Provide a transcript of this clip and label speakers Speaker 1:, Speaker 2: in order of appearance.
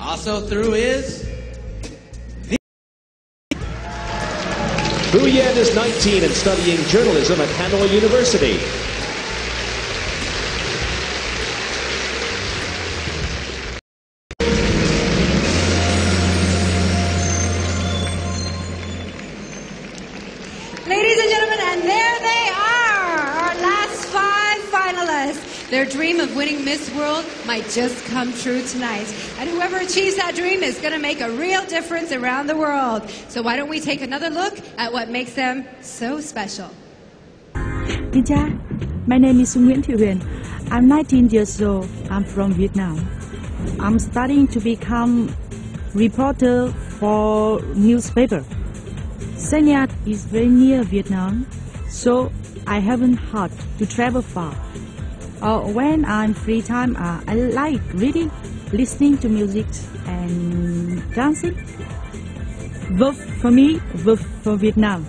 Speaker 1: Also through is
Speaker 2: Vu Yen is 19 and studying journalism at Hanoi University.
Speaker 3: Ladies and gentlemen, finalists. Their dream of winning Miss World might just come true tonight. And whoever achieves that dream is going to make a real difference around the world. So why don't we take another look at what makes them so special?
Speaker 4: Chào, my name is Nguyễn Thị Huyền. I'm 19 years old. I'm from Vietnam. I'm studying to become reporter for newspaper. Sanya is very near Vietnam, so I haven't had to travel far. Uh, when I'm free time, uh, I like reading, listening to music, and dancing. Vote for me, vote for Vietnam.